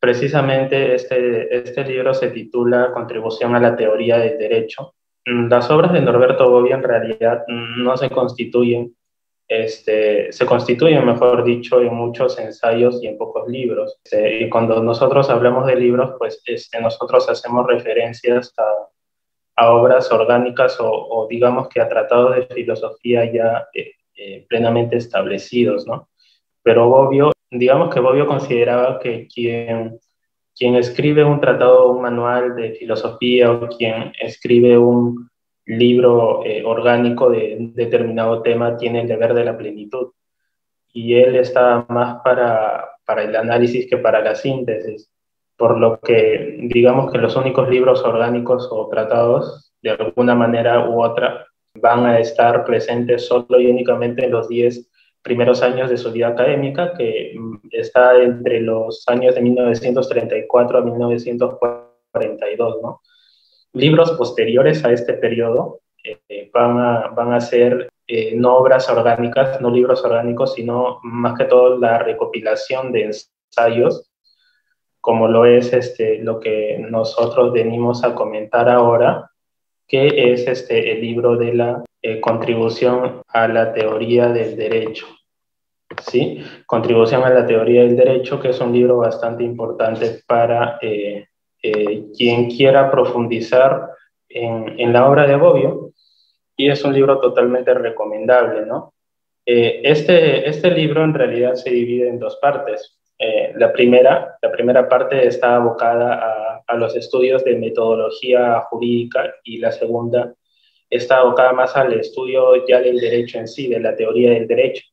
precisamente este, este libro se titula Contribución a la teoría del derecho. Mm, las obras de Norberto Bobbio en realidad no se constituyen, este, se constituyen, mejor dicho, en muchos ensayos y en pocos libros. Este, y cuando nosotros hablamos de libros, pues este, nosotros hacemos referencias a, a obras orgánicas o, digamos que a tratados de filosofía ya eh, eh, plenamente establecidos, ¿no? Pero Bobbio, digamos que Bobbio consideraba que quien, quien escribe un tratado, un manual de filosofía o quien escribe un libro eh, orgánico de determinado tema tiene el deber de la plenitud. Y él está más para, para el análisis que para la síntesis por lo que digamos que los únicos libros orgánicos o tratados, de alguna manera u otra, van a estar presentes solo y únicamente en los 10 primeros años de su vida académica, que mm, está entre los años de 1934 a 1942. ¿no? Libros posteriores a este periodo eh, van, a, van a ser eh, no obras orgánicas, no libros orgánicos, sino más que todo la recopilación de ensayos como lo es este, lo que nosotros venimos a comentar ahora, que es este, el libro de la eh, contribución a la teoría del derecho. ¿sí? Contribución a la teoría del derecho, que es un libro bastante importante para eh, eh, quien quiera profundizar en, en, la obra de Bobbio, y es un libro totalmente recomendable, ¿no? este, este libro en realidad se divide en dos partes. La, primera, la primera parte está abocada a, a, los estudios de metodología jurídica y la segunda está abocada más al estudio ya del derecho en sí, de la teoría del derecho.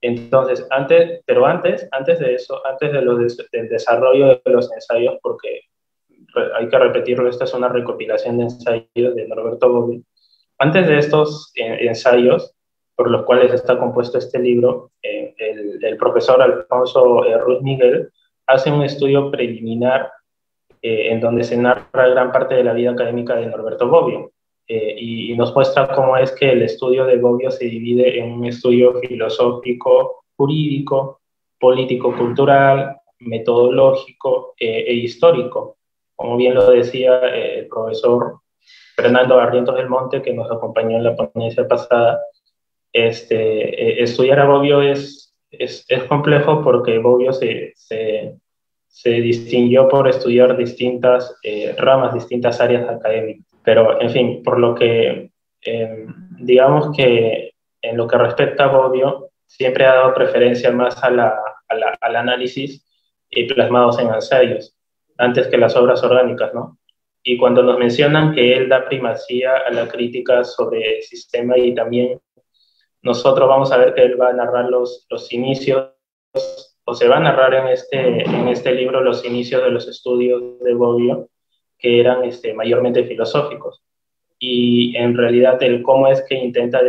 Entonces, antes, pero antes, antes de eso, antes de del desarrollo de los ensayos, porque hay que repetirlo, esta es una recopilación de ensayos de Norberto Bobbio, antes de estos eh, ensayos, por los cuales está compuesto este libro, eh, el, profesor Alfonso eh, Ruiz Miguel hace un estudio preliminar en donde se narra gran parte de la vida académica de Norberto Bobbio y, nos muestra cómo es que el estudio de Bobbio se divide en un estudio filosófico, jurídico, político-cultural, metodológico e histórico. Como bien lo decía el profesor Fernando Barrientos del Monte, que nos acompañó en la ponencia pasada, este, eh, estudiar a Bobbio es, es, es, complejo porque Bobbio se, se, se, distinguió por estudiar distintas eh, ramas, distintas áreas académicas. Pero, en fin, por lo que em, digamos que en lo que respecta a Bobbio, siempre ha dado preferencia más a la, a la, al análisis y plasmados en ensayos, antes que las obras orgánicas, ¿no? Y cuando nos mencionan que él da primacía a la crítica sobre el sistema y también nosotros vamos a ver que él va a narrar los, los inicios, o se va a narrar en este, en este libro los inicios de los estudios de Bobbio, que eran este, mayormente filosóficos. Y en realidad el cómo es que intenta,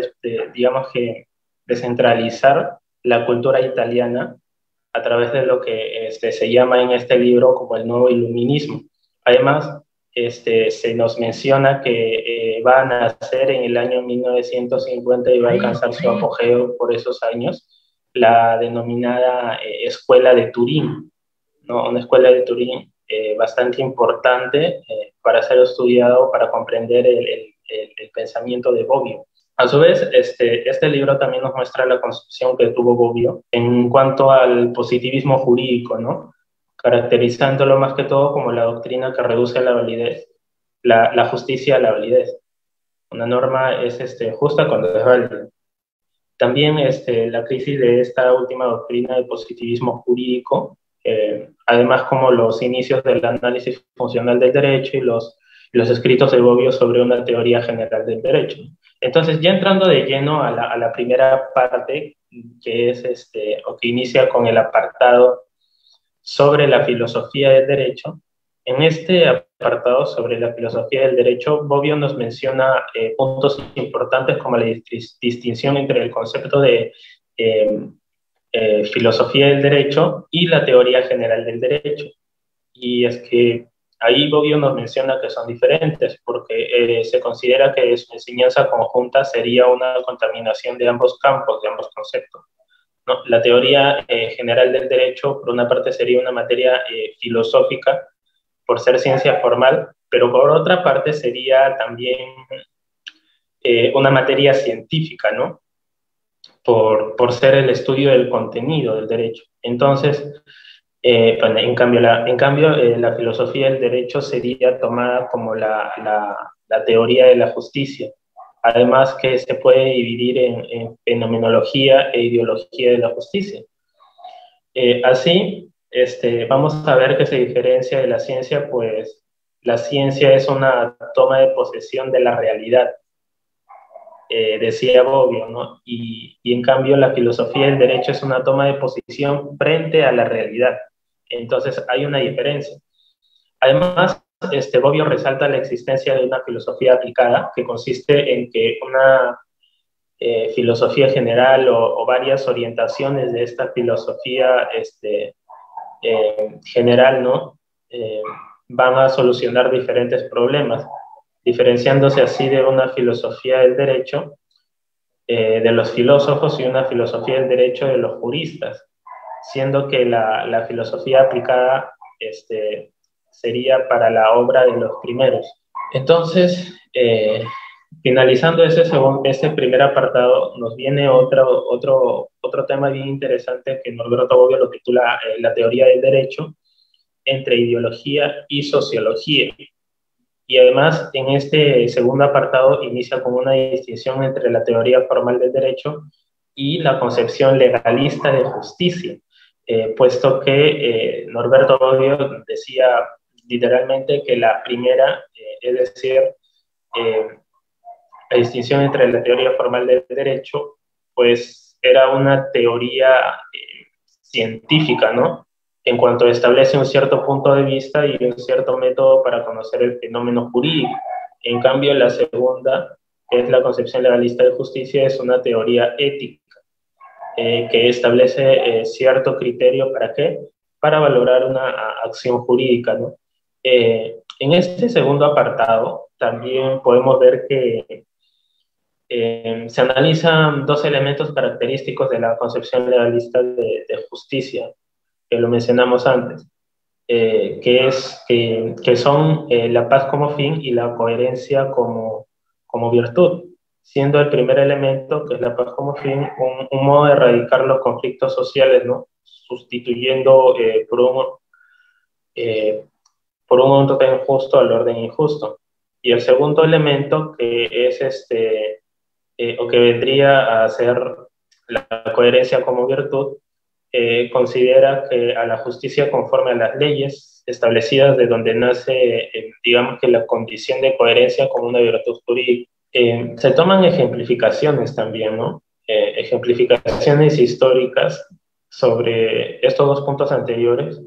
digamos que, descentralizar la cultura italiana a través de lo que este, se llama en este libro como el nuevo iluminismo. Además, este, se nos menciona que eh, va a nacer en el año 1950 y va a alcanzar su apogeo por esos años, la denominada eh, Escuela de Turín, ¿no? una escuela de Turín eh, bastante importante para ser estudiado, para comprender el, el, el, pensamiento de Bobbio. A su vez, este, este libro también nos muestra la concepción que tuvo Bobbio en cuanto al positivismo jurídico, ¿no? caracterizándolo más que todo como la doctrina que reduce la validez, la, la justicia a la validez. Una norma es este, justa cuando es válida. También este, la crisis de esta última doctrina del positivismo jurídico, eh, además como los inicios del análisis funcional del derecho y los, los escritos de Bobbio sobre una teoría general del derecho. Entonces, ya entrando de lleno a la, a la primera parte, que es este, o que inicia con el apartado sobre la filosofía del derecho. En este apartado sobre la filosofía del derecho, Bobbio nos menciona eh, puntos importantes como la distinción entre el concepto de em, eh, filosofía del derecho y la teoría general del derecho. Y es que ahí Bobbio nos menciona que son diferentes porque eh, se considera que su enseñanza conjunta sería una contaminación de ambos campos, de ambos conceptos. la teoría eh, general del derecho, por una parte, sería una materia eh, filosófica, por ser ciencia formal, pero por otra parte sería también eh, una materia científica, ¿no? Por, por, ser el estudio del contenido del derecho. Entonces, en cambio, la, en cambio la filosofía del derecho sería tomada como la, la, la teoría de la justicia además que se puede dividir en, fenomenología e ideología de la justicia. Eh, así, este, vamos a ver que se diferencia de la ciencia, pues la ciencia es una toma de posesión de la realidad, eh, decía Bobbio, ¿no? Y, y, en cambio la filosofía del derecho es una toma de posición frente a la realidad. Entonces hay una diferencia. Además, este, Bobbio resalta la existencia de una filosofía aplicada que consiste en que una eh, filosofía general o, varias orientaciones de esta filosofía este, eh, general ¿no? Eh, van a solucionar diferentes problemas, diferenciándose así de una filosofía del derecho de los filósofos y una filosofía del derecho de los juristas, siendo que la, la filosofía aplicada este, sería para la obra de los primeros. Entonces, eh, finalizando ese, ese primer apartado, nos viene otro, otro, otro tema bien interesante que Norberto Bobbio lo titula eh, La teoría del derecho entre ideología y sociología. Y además, en este segundo apartado inicia con una distinción entre la teoría formal del derecho y la concepción legalista de justicia, eh, puesto que Norberto Bobbio decía literalmente que la primera, eh, es decir, eh, la distinción entre la teoría formal del derecho, pues era una teoría eh, científica, ¿no? En cuanto establece un cierto punto de vista y un cierto método para conocer el fenómeno jurídico. En cambio, la segunda, que es la concepción legalista de justicia, es una teoría ética, que establece cierto criterio para qué? Para valorar una acción jurídica, ¿no? Eh, en este segundo apartado también podemos ver que eh, se analizan dos elementos característicos de la concepción legalista de, justicia, que lo mencionamos antes, eh, que, es, que, que son la paz como fin y la coherencia como, como virtud, siendo el primer elemento, que es la paz como fin, un, un modo de erradicar los conflictos sociales, ¿no? sustituyendo por un por un orden injusto al orden injusto. Y el segundo elemento que es este, eh, o que vendría a ser la coherencia como virtud, eh, considera que a la justicia conforme a las leyes establecidas de donde nace, eh, digamos que la condición de coherencia como una virtud jurídica. se toman ejemplificaciones también, ¿no? ejemplificaciones históricas sobre estos dos puntos anteriores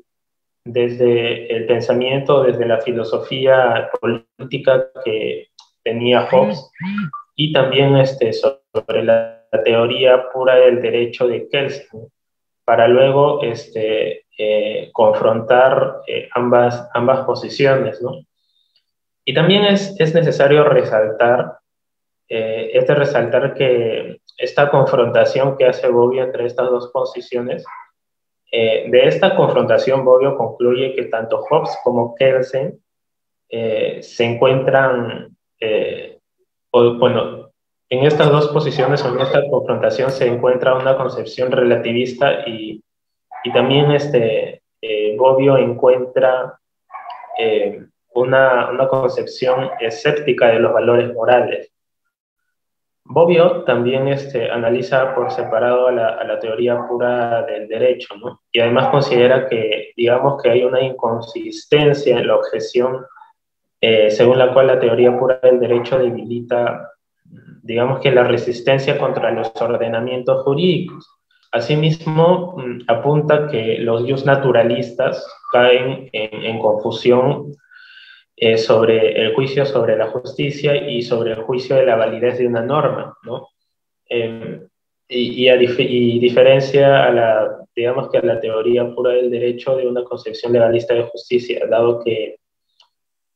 desde el pensamiento, desde la filosofía política que tenía Hobbes y también este, sobre la, teoría pura del derecho de Kelsen, para luego este, eh, confrontar eh, ambas, ambas posiciones. ¿no? Y también es, es necesario resaltar, eh, es de resaltar que esta confrontación que hace Bobbio entre estas dos posiciones eh, de esta confrontación, Bobbio concluye que tanto Hobbes como Kelsen eh, se encuentran, eh, bueno, en estas dos posiciones o en esta confrontación se encuentra una concepción relativista y, y también este, Bobbio encuentra una, una concepción escéptica de los valores morales. Bobbio también este, analiza por separado a la, teoría pura del derecho, ¿no? Y además considera que, digamos, que hay una inconsistencia en la objeción eh, según la cual la teoría pura del derecho debilita, digamos que la resistencia contra los ordenamientos jurídicos. Asimismo, mm, apunta que los jus naturalistas caen en, en confusión eh, sobre el juicio sobre la justicia y sobre el juicio de la validez de una norma, ¿no? Em, y, y, diferencia a la, digamos que a la teoría pura del derecho de una concepción legalista de justicia, dado que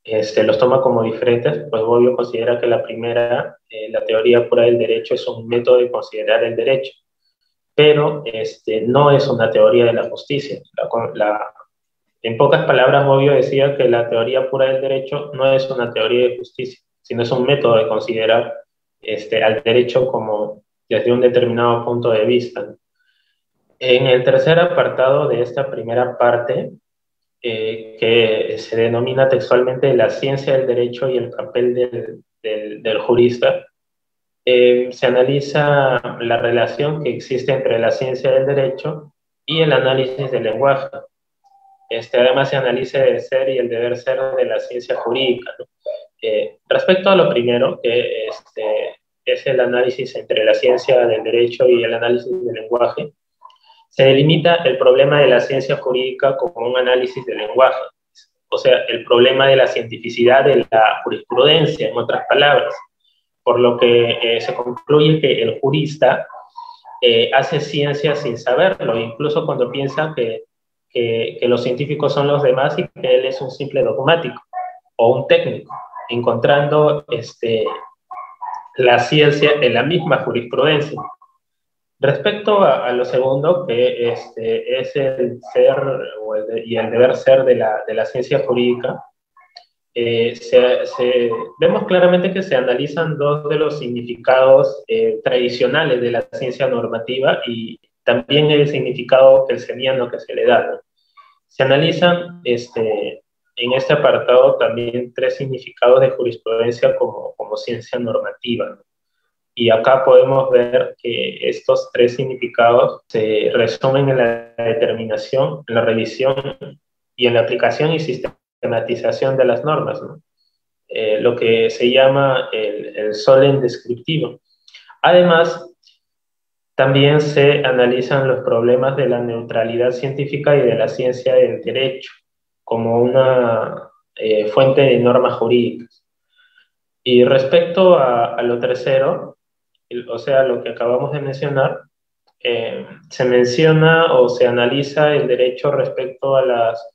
este, los toma como diferentes, pues Bobbio considera que la primera, eh, la teoría pura del derecho, es un método de considerar el derecho, pero este, no es una teoría de la justicia. en pocas palabras, Bobbio decía que la teoría pura del derecho no es una teoría de justicia, sino es un método de considerar este, al derecho como desde un determinado punto de vista. En el tercer apartado de esta primera parte, eh, que se denomina textualmente la ciencia del derecho y el papel del, del, jurista, eh, se analiza la relación que existe entre la ciencia del derecho y el análisis del lenguaje. Este, además, se analiza el ser y el deber ser de la ciencia jurídica. Eh, respecto a lo primero, que este, es el análisis entre la ciencia del derecho y el análisis del lenguaje, se delimita el problema de la ciencia jurídica como un análisis del lenguaje, o sea, el problema de la cientificidad de la jurisprudencia, en otras palabras, por lo que eh, se concluye que el jurista eh, hace ciencia sin saberlo, incluso cuando piensa que, que, los científicos son los demás y que él es un simple dogmático o un técnico, encontrando este, la ciencia en la misma jurisprudencia. Respecto a, lo segundo, que este, es el ser y el deber ser de la, de la ciencia jurídica, eh, se, vemos claramente que se analizan dos de los significados eh, tradicionales de la ciencia normativa y también el significado kelseniano que se le da. Se analizan este, en este apartado también tres significados de jurisprudencia como, como ciencia normativa. Y acá podemos ver que estos tres significados se resumen en la determinación, en la revisión y en la aplicación y sistematización de las normas, eh, lo que se llama el, el solen descriptivo. Además, también se analizan los problemas de la neutralidad científica y de la ciencia del derecho como una eh, fuente de normas jurídicas. Y respecto a, lo tercero, o sea, lo que acabamos de mencionar, eh, se menciona o se analiza el derecho respecto a las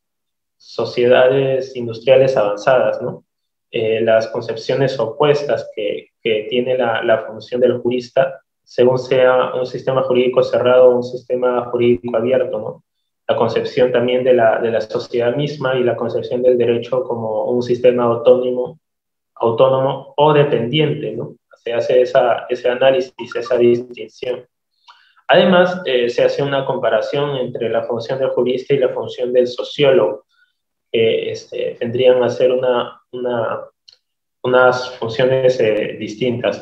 sociedades industriales avanzadas, ¿no? Eh, las concepciones opuestas que, que tiene la, la, función del jurista, según sea un sistema jurídico cerrado o un sistema jurídico abierto, ¿no? La concepción también de la, de la sociedad misma y la concepción del derecho como un sistema autónomo, autónomo o dependiente, ¿no? Se hace ese análisis, esa distinción. Además, eh, se hace una comparación entre la función del jurista y la función del sociólogo, que este, tendrían a ser una, unas funciones eh, distintas.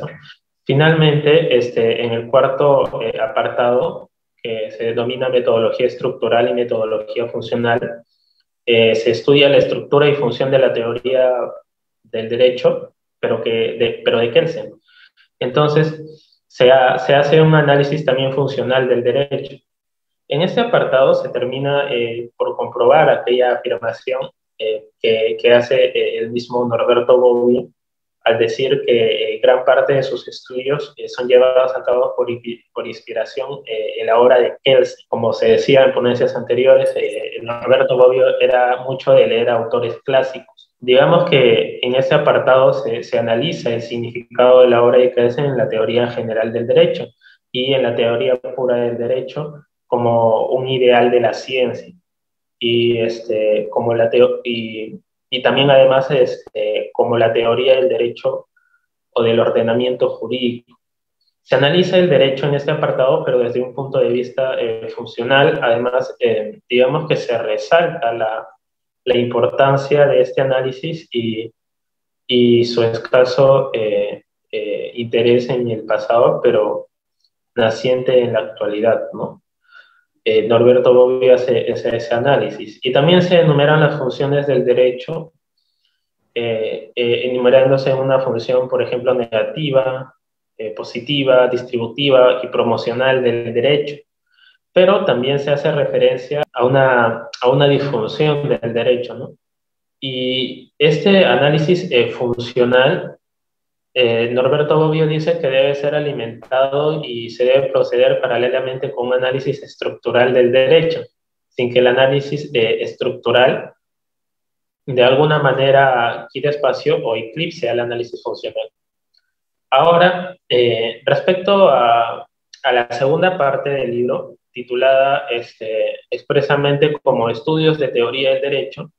Finalmente, este, en el cuarto eh, apartado, que se denomina metodología estructural y metodología funcional, se estudia la estructura y función de la teoría del derecho, pero, que de, pero de Kelsen. Entonces, se, hace un análisis también funcional del derecho. En este apartado se termina eh, por comprobar aquella afirmación eh, que, hace eh, el mismo Norberto Bobbio al decir que gran parte de sus estudios son llevados a cabo por, inspiración en la obra de Kelsen. Como se decía en ponencias anteriores, Norberto Bobbio era mucho de leer autores clásicos Digamos que en ese apartado se, se, analiza el significado de la obra de Kelsen en la teoría general del derecho y en la teoría pura del derecho como un ideal de la ciencia y, este, como la y, y, también además este, como la teoría del derecho o del ordenamiento jurídico. Se analiza el derecho en este apartado, pero desde un punto de vista eh, funcional, además, eh, digamos que se resalta la, la importancia de este análisis y, y su escaso eh, eh, interés en el pasado, pero naciente en la actualidad, ¿no? Eh, Norberto Bobbio hace ese, análisis. Y también se enumeran las funciones del derecho, enumerándose una función, por ejemplo, negativa, positiva, distributiva y promocional del derecho pero también se hace referencia a una, a una disfunción del derecho, ¿no? Y este análisis eh, funcional, eh, Norberto Bobbio dice que debe ser alimentado y se debe proceder paralelamente con un análisis estructural del derecho, sin que el análisis eh, estructural de alguna manera quite espacio o eclipse al análisis funcional. Ahora, respecto a a la segunda parte del libro, titulada este, expresamente como Estudios de Teoría del Derecho,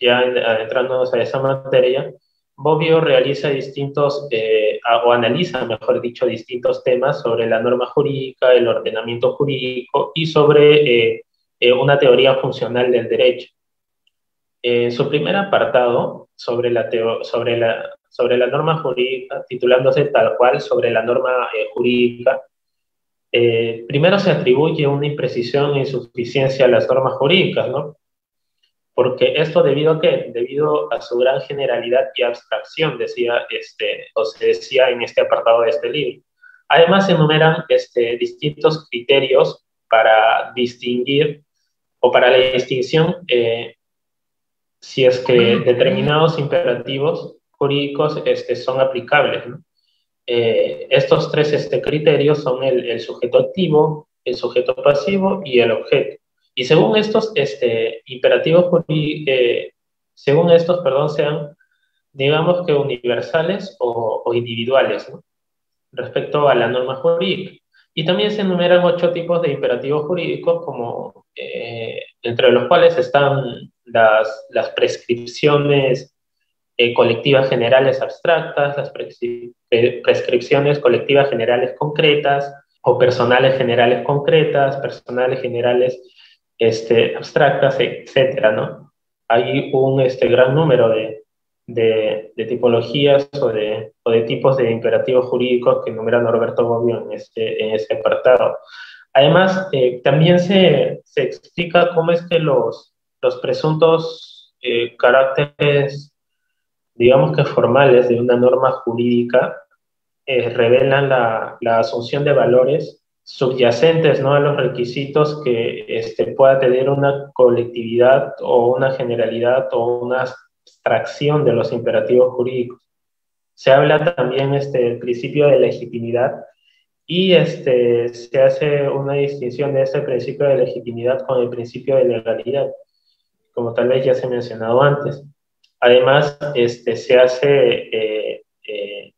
ya adentrándonos a esa materia, Bobbio realiza distintos, eh, o analiza, mejor dicho, distintos temas sobre la norma jurídica, el ordenamiento jurídico y sobre eh, eh, una teoría funcional del derecho. En su primer apartado sobre la, sobre, la, sobre la norma jurídica, titulándose tal cual sobre la norma jurídica, primero se atribuye una imprecisión e insuficiencia a las normas jurídicas, ¿no? porque esto debido a qué? Debido a su gran generalidad y abstracción, decía, este, o se decía en este apartado de este libro. Además, se enumeran este, distintos criterios para distinguir o para la distinción eh, si es que determinados imperativos jurídicos este, son aplicables. Eh, estos tres este, criterios son el, el sujeto activo, el sujeto pasivo y el objeto. Y según estos este, imperativos, eh, según estos, perdón, sean, digamos que universales o, individuales, respecto a la norma jurídica. Y también se enumeran ocho tipos de imperativos jurídicos, como, eh, entre los cuales están las, las prescripciones eh, colectivas generales abstractas, las prescripciones colectivas generales concretas, o personales generales concretas, personales generales este, abstractas, etcétera, ¿no? Hay un este, gran número de, de, tipologías o de, o de, tipos de imperativos jurídicos que enumera Norberto Bobbio en este, en este apartado. Además, eh, también se, se, explica cómo es que los, los presuntos eh, caracteres, digamos que formales de una norma jurídica, eh, revelan la, la asunción de valores subyacentes ¿no? a los requisitos que este, pueda tener una colectividad o una generalidad o una abstracción de los imperativos jurídicos. Se habla también este, del principio de legitimidad y este, se hace una distinción de ese principio de legitimidad con el principio de legalidad, como tal vez ya se ha mencionado antes. Además, este, se hace eh, eh,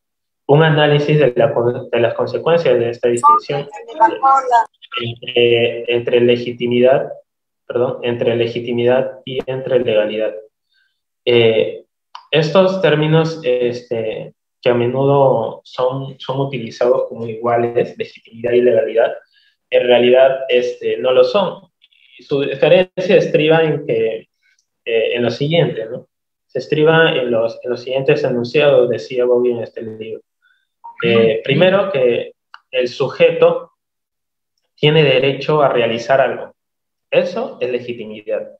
un análisis de, las consecuencias de esta distinción entre, legitimidad, perdón, entre legitimidad y entre legalidad. Eh, estos términos este, que a menudo son, utilizados como iguales, legitimidad y legalidad, en realidad este, no lo son. Su diferencia estriba en, que, en lo siguiente, ¿no? Se estriba en los, en los siguientes enunciados, decía Bobby en este libro. Eh, primero, que el sujeto tiene derecho a realizar algo. Eso es legitimidad.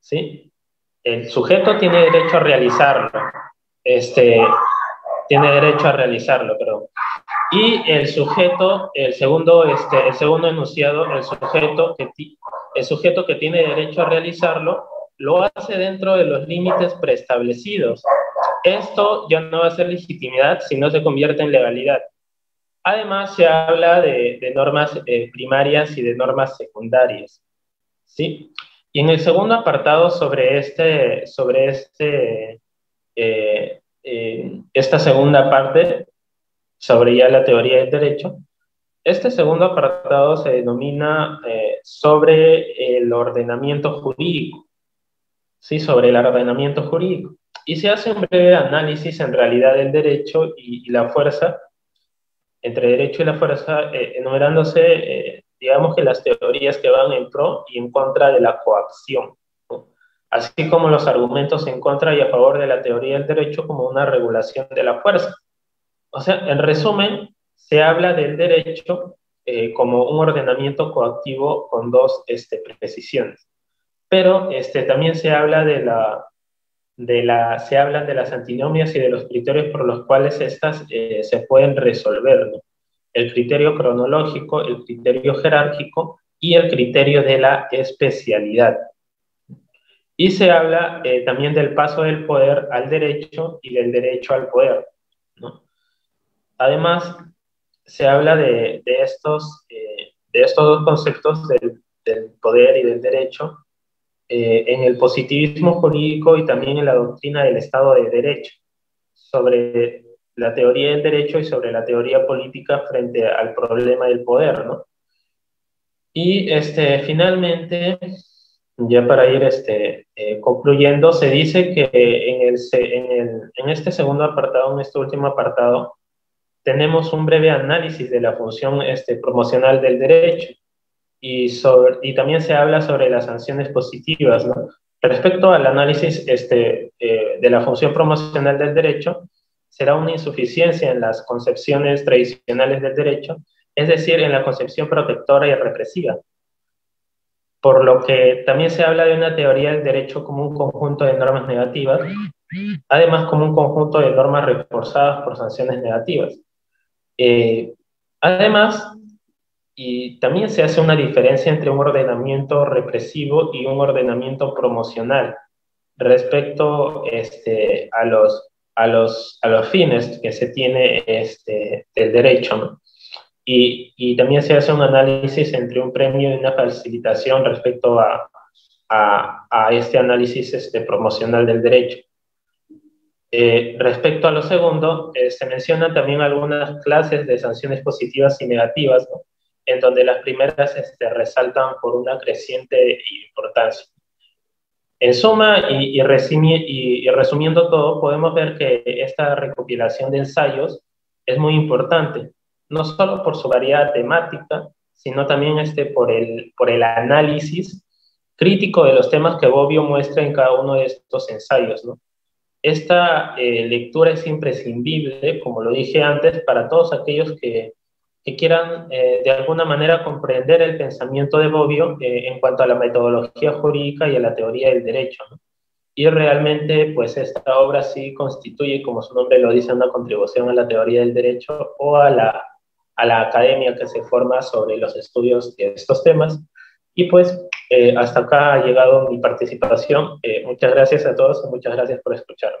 ¿sí? El sujeto tiene derecho a realizarlo. Este, tiene derecho a realizarlo, perdón. Y el sujeto, el segundo, este, el segundo enunciado, el sujeto, que el sujeto que tiene derecho a realizarlo, lo hace dentro de los límites preestablecidos esto ya no va a ser legitimidad si no se convierte en legalidad. Además, se habla de, normas eh, primarias y de normas secundarias. ¿sí? Y en el segundo apartado sobre, este, sobre este, eh, eh, esta segunda parte, sobre ya la teoría del derecho, este segundo apartado se denomina sobre el ordenamiento jurídico. ¿Sí? Sobre el ordenamiento jurídico y se hace un breve análisis en realidad del derecho y, la fuerza, entre derecho y la fuerza, eh, enumerándose, eh, digamos que las teorías que van en pro y en contra de la coacción, así como los argumentos en contra y a favor de la teoría del derecho como una regulación de la fuerza. O sea, en resumen, se habla del derecho eh, como un ordenamiento coactivo con dos este, precisiones. Pero este, también se habla de la de la, se hablan de las antinomias y de los criterios por los cuales estas eh, se pueden resolver. El criterio cronológico, el criterio jerárquico y el criterio de la especialidad. Y se habla eh, también del paso del poder al derecho y del derecho al poder. Además, se habla de, de estos, eh, de estos dos conceptos del, del poder y del derecho eh, en el positivismo jurídico y también en la doctrina del Estado de Derecho, sobre la teoría del derecho y sobre la teoría política frente al problema del poder, ¿no? Y este, finalmente, ya para ir este, eh, concluyendo, se dice que en, el, en, el, en este segundo apartado, en este último apartado, tenemos un breve análisis de la función este, promocional del derecho y, sobre, y también se habla sobre las sanciones positivas. Respecto al análisis este, eh, de la función promocional del derecho, será una insuficiencia en las concepciones tradicionales del derecho, es decir, en la concepción protectora y represiva. Por lo que también se habla de una teoría del derecho como un conjunto de normas negativas, además como un conjunto de normas reforzadas por sanciones negativas. Eh, además, y también se hace una diferencia entre un ordenamiento represivo y un ordenamiento promocional respecto este, a, los, a, los, a los fines que se tiene este, del derecho. Y, y, también se hace un análisis entre un premio y una facilitación respecto a, a, a este análisis este, promocional del derecho. Eh, respecto a lo segundo, eh, se mencionan también algunas clases de sanciones positivas y negativas, en donde las primeras este, resaltan por una creciente importancia. En suma, y, y, y, resumiendo todo, podemos ver que esta recopilación de ensayos es muy importante, no solo por su variedad temática, sino también este, por, el, por el análisis crítico de los temas que Bobbio muestra en cada uno de estos ensayos. ¿no? Esta eh, lectura es imprescindible, como lo dije antes, para todos aquellos que, que quieran eh, de alguna manera comprender el pensamiento de Bobbio eh, en cuanto a la metodología jurídica y a la teoría del derecho. Y realmente, pues esta obra sí constituye, como su nombre lo dice, una contribución a la teoría del derecho o a la, a la academia que se forma sobre los estudios de estos temas. Y pues eh, hasta acá ha llegado mi participación. Muchas gracias a todos y muchas gracias por escucharme.